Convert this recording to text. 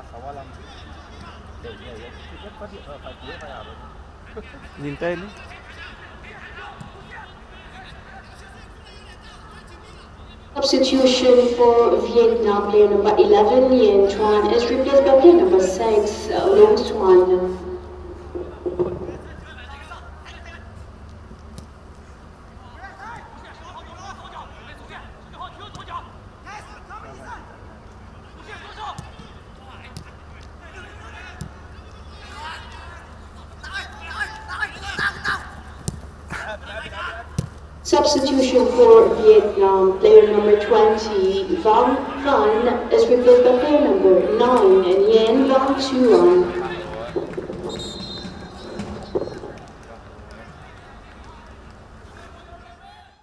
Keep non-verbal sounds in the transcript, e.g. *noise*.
*laughs* Substitution for Vietnam, player number 11, Yen Tran, is replaced by player number 6, uh, Long Swan. Substitution for Vietnam, player number 20, Van Van, is replaced by player number 9, Nguyen Van Toan.